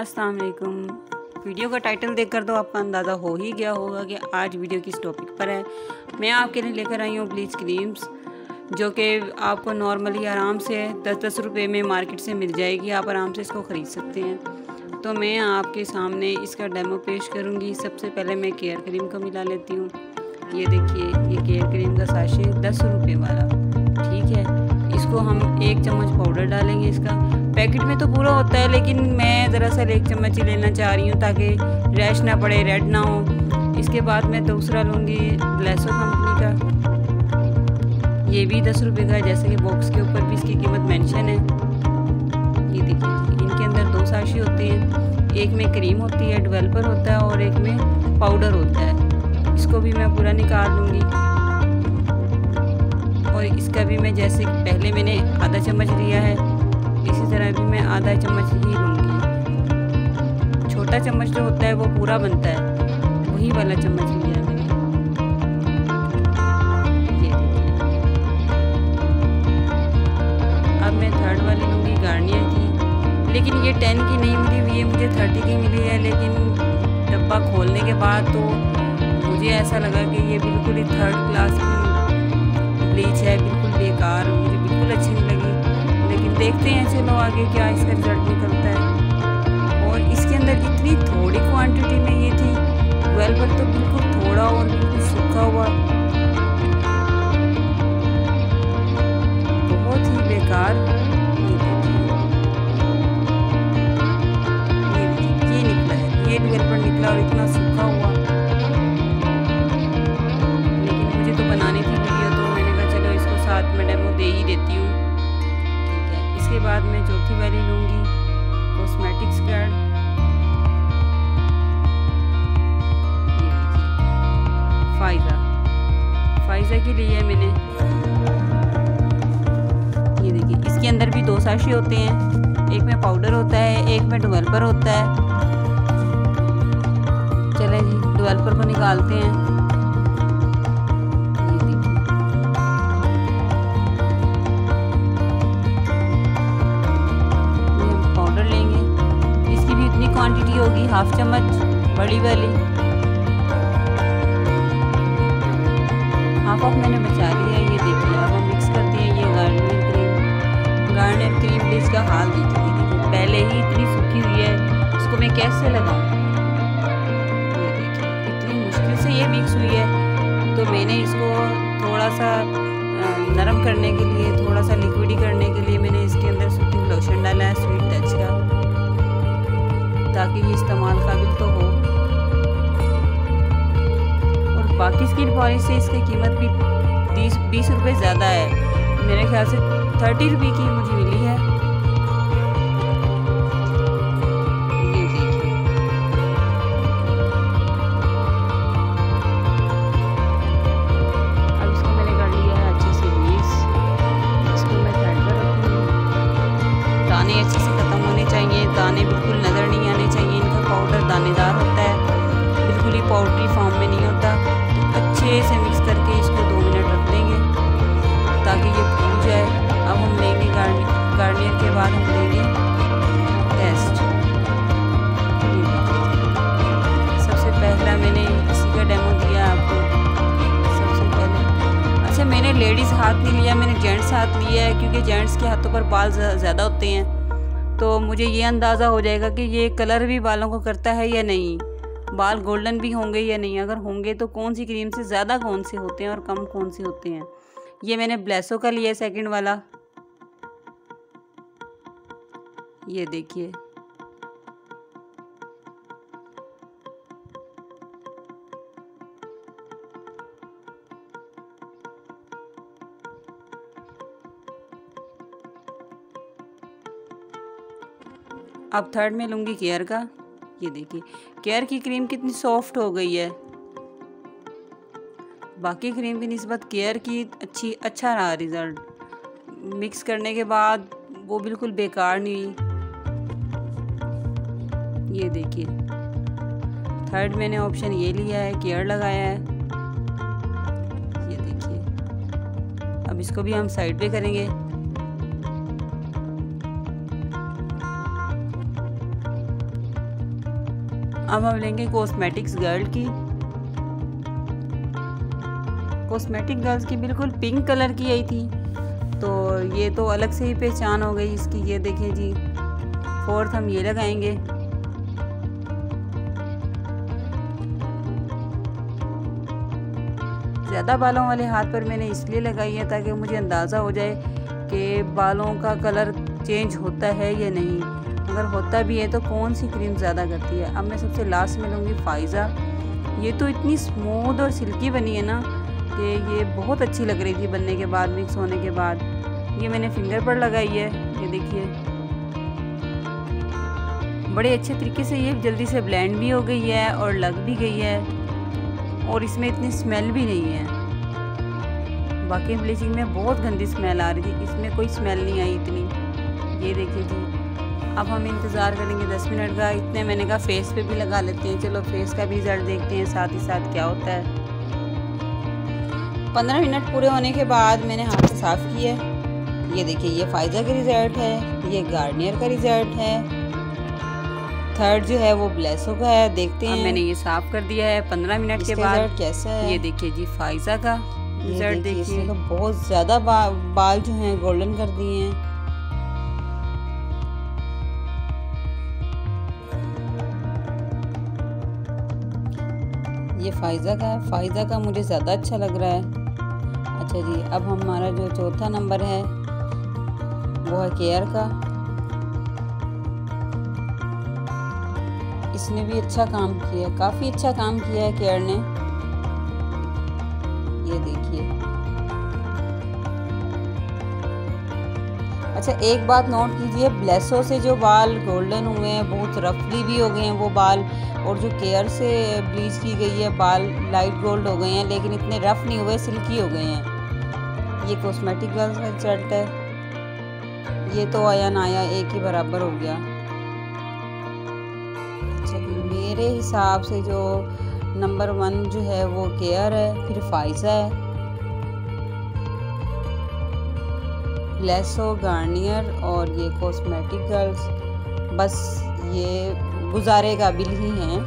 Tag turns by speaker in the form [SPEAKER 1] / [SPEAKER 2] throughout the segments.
[SPEAKER 1] अस्सलाम वालेकुम वीडियो का टाइटल देखकर तो आपका अंदाज़ा हो ही गया होगा कि आज वीडियो किस टॉपिक पर है। मैं आपके लिए लेकर आई हूँ ब्लीच क्रीम्स, जो कि आपको नॉर्मली आराम से दस दस रुपये में मार्केट से मिल जाएगी। आप आराम से इसको ख़रीद सकते हैं। तो मैं आपके सामने इसका डेमो पेश करूँगी। सबसे पहले मैं केयर क्रीम का मिला लेती हूँ। ये देखिए, ये केयर क्रीम का साशे दस रुपये वाला। इसको हम एक चम्मच पाउडर डालेंगे इसका। पैकेट में तो पूरा होता है, लेकिन मैं दरअसल एक चम्मच ही लेना चाह रही हूँ ताकि रैश ना पड़े रेड ना हो। इसके बाद मैं दूसरा लूँगी लेसो कंपनी का। ये भी दस रुपये का जैसे कि बॉक्स के ऊपर भी इसकी कीमत मेंशन है। ये देखिए, इनके अंदर दो साशी होती हैं। एक में क्रीम होती है डेवलपर होता है और एक में पाउडर होता है। इसको भी मैं पूरा निकाल लूँगी। और इसका भी मैं जैसे पहले मैंने आधा चम्मच लिया है, इसी तरह भी मैं आधा चम्मच ही लूँगी। छोटा चम्मच जो होता है वो पूरा बनता है, वही वाला चम्मच लिया मैंने। अब मैं थर्ड वाली लूँगी गार्नियर की, लेकिन ये टेन की नहीं मिली है मुझे थर्टी की मिली है, लेकिन डब्बा खोलने के बाद तो मुझे ऐसा लगा कि ये बिल्कुल ही थर्ड क्लास की ब्लीच है, बिल्कुल बेकार, मुझे बिल्कुल अच्छी नहीं लगी। लेकिन देखते हैं चलो आगे क्या इसका रिज़ल्ट निकलता है। और इसके अंदर इतनी थोड़ी क्वांटिटी में ये थी वेलवर तो बिल्कुल थोड़ा और बिल्कुल सूखा हुआ इसको साथ में डेमो दे ही देती हूँ। ठीक है, इसके बाद मैं चौथी वाली लूँगी कॉस्मेटिक्स कार्ड फाइज़ा। फाइज़ा के लिए मैंने, ये देखिए, इसके अंदर भी दो साशी होते हैं। एक में पाउडर होता है, एक में डेवलपर होता है। चले जी डेवलपर को निकालते हैं। क्वांटिटी होगी हाफ़ चम्मच, बड़ी वाली। हाफ़ ऑफ़ मैंने बचा लिया है, ये देखिए अब हम मिक्स करते हैं ये गार्नियर क्रीम गार्नियर क्रीम भी इसका हाल देखिए देखिए। पहले ही इतनी सूखी हुई है, इसको मैं कैसे लगाऊँ? से ये मिक्स हुई है। तो मैंने इसको थोड़ा सा नरम करने के लिए थोड़ा सा लिक्विडी करने के लिए मैंने इसके अंदर सूखी लोशन डाला है स्वीट टच का। ताकि ये इस्तेमाल काबिल तो हो। और बाकी स्किन पॉलिश से इसकी कीमत भी तीस, बीस रुपये ज़्यादा है। मेरे ख्याल से थर्टी रुपये की मुझे मिली है। अच्छे से ख़त्म होने चाहिए। दाने बिल्कुल नज़र लेडीज़ हाथ नहीं लिया, मैंने जेंट्स हाथ लिया है, क्योंकि जेंट्स के हाथों पर बाल ज़्यादा होते हैं। तो मुझे ये अंदाज़ा हो जाएगा कि ये कलर भी बालों को करता है या नहीं? बाल गोल्डन भी होंगे या नहीं? अगर होंगे तो कौन सी क्रीम से ज़्यादा कौन से होते हैं और कम कौन से होते हैं? ये मैंने ब्लेसो का लिया सेकंड वाला। ये देखिए। अब थर्ड में लूँगी केयर का। ये देखिए केयर की क्रीम कितनी सॉफ्ट हो गई है। बाकी क्रीम की नस्बत केयर की अच्छी अच्छा रहा रिज़ल्ट मिक्स करने के बाद वो बिल्कुल बेकार नहीं। हुई ये देखिए थर्ड मैंने ऑप्शन ये लिया है केयर लगाया है। ये देखिए, अब इसको भी हम साइड पे करेंगे। अब हम लेंगे कॉस्मेटिक्स गर्ल की। कॉस्मेटिक गर्ल्स की बिल्कुल पिंक कलर की आई थी। तो ये तो अलग से ही पहचान हो गई इसकी, ये देखें जी। फोर्थ हम ये लगाएँगे। ज़्यादा बालों वाले हाथ पर मैंने इसलिए लगाई है ताकि मुझे अंदाज़ा हो जाए कि बालों का कलर चेंज होता है या नहीं। अगर होता भी है तो कौन सी क्रीम ज़्यादा करती है? अब मैं सबसे लास्ट में लूँगी फ़ाइज़ा ये तो इतनी स्मूथ और सिल्की बनी है ना कि ये बहुत अच्छी लग रही थी बनने के बाद मिक्स होने के बाद। ये मैंने फिंगर पर लगाई है, ये देखिए। बड़े अच्छे तरीके से ये जल्दी से ब्लेंड भी हो गई है और लग भी गई है और इसमें इतनी स्मेल भी नहीं है। बाकी ब्लीचिंग में बहुत गंदी स्मेल आ रही थी, इसमें कोई स्मेल नहीं आई इतनी। ये देखिए जी। अब हम इंतज़ार करेंगे दस मिनट का। इतने मैंने कहा फेस पे भी लगा लेते हैं। चलो फेस का भी रिज़ल्ट देखते हैं साथ ही साथ क्या होता है। पंद्रह मिनट पूरे होने के बाद मैंने हाथ से साफ़ किया। ये देखिए ये फ़ायदा का रिज़ल्ट है ये गार्नियर का रिज़ल्ट है। थर्ड जो है वो ब्लेसो का है देखते हैं। मैंने ये साफ़ कर दिया है पंद्रह मिनट के बाद। कैसा है? ये देखिए जी फाइजा का रिज़ल्ट देखिए तो बहुत ज़्यादा बा, बाल जो हैं गोल्डन कर दिए हैं। ये फ़ाइज़ा का है। फ़ाइज़ा का मुझे ज़्यादा अच्छा लग रहा है। अच्छा जी, अब हमारा जो चौथा नंबर है, वो है केयर का। इसने भी अच्छा काम किया, काफ़ी अच्छा काम किया है केयर ने। ये देखिए। अच्छा एक बात नोट कीजिए ब्लेसो से जो बाल गोल्डन हुए हैं, बहुत रफली भी हो गए हैं वो बाल और जो केयर से ब्लीच की गई है, बाल लाइट गोल्ड हो गए हैं, लेकिन इतने रफ नहीं हुए सिल्की हो गए हैं। ये कॉस्मेटिक का रिज़ल्ट है। ये तो आया ना आया एक ही बराबर हो गया। अच्छा मेरे हिसाब से जो नंबर वन जो है वो केयर है, फिर फाइजा है। लेसो गार्नियर और ये कॉस्मेटिक गर्ल्स बस ये गुजारे काबिल ही हैं।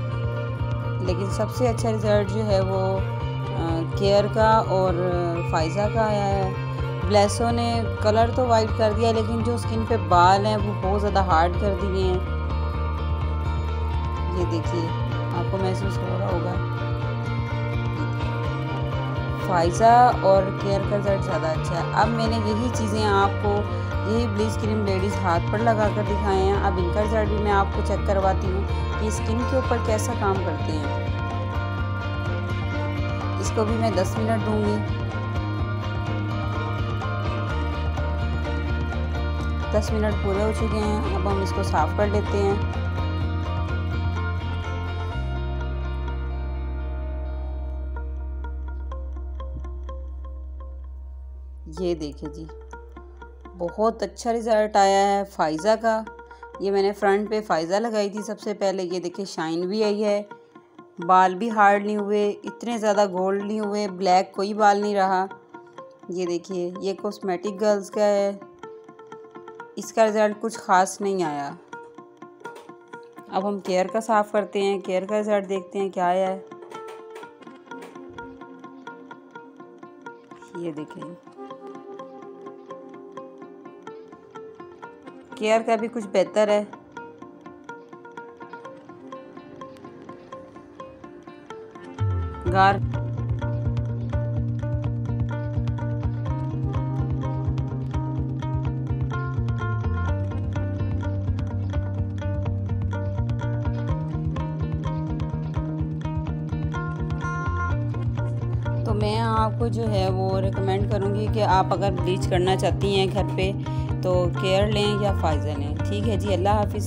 [SPEAKER 1] लेकिन सबसे अच्छा रिज़ल्ट जो है वो केयर का और फाइजा का आया है। ब्लेसो ने कलर तो वाइट कर दिया, लेकिन जो स्किन पे बाल हैं वो बहुत ज़्यादा हार्ड कर दिए हैं। ये देखिए, आपको महसूस हो रहा होगा। फाइजा और केयर का रिज़ल्ट ज़्यादा अच्छा है। अब मैंने यही चीज़ें आपको, यही ब्लीच क्रीम लेडीज़ हाथ पर लगा कर दिखाए हैं। अब इनका रिज़ल्ट भी मैं आपको चेक करवाती हूँ कि स्किन के ऊपर कैसा काम करते हैं। इसको भी मैं 10 मिनट दूँगी। दस मिनट पूरे हो चुके हैं। अब हम इसको साफ़ कर लेते हैं। ये देखिए जी, बहुत अच्छा रिज़ल्ट आया है फ़ाइज़ा का। ये मैंने फ्रंट पे फ़ाइज़ा लगाई थी सबसे पहले, ये देखिए शाइन भी आई है। बाल भी हार्ड नहीं हुए, इतने ज़्यादा गोल्ड नहीं हुए ब्लैक कोई बाल नहीं रहा। ये देखिए, ये कॉस्मेटिक गर्ल्स का है। इसका रिज़ल्ट कुछ ख़ास नहीं आया। अब हम केयर का साफ़ करते हैं केयर का रिज़ल्ट देखते हैं क्या आया है। ये देखिए। केयर का भी कुछ बेहतर है। गार तो मैं आपको जो है वो रिकमेंड करूँगी कि आप अगर ब्लीच करना चाहती हैं घर पे तो केयर लें या फ़ायज़ा लें। ठीक है जी अल्लाह हाफिज़।